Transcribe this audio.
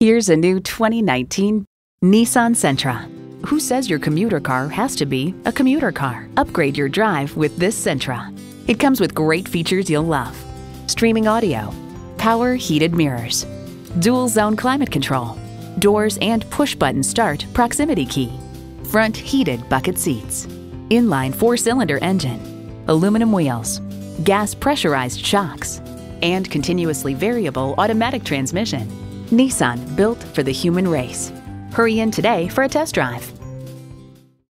Here's a new 2019 Nissan Sentra. Who says your commuter car has to be a commuter car? Upgrade your drive with this Sentra. It comes with great features you'll love. Streaming audio, power heated mirrors, dual zone climate control, doors and push button start proximity key, front heated bucket seats, inline four cylinder engine, aluminum wheels, gas pressurized shocks, and continuously variable automatic transmission. Nissan, built for the human race. Hurry in today for a test drive.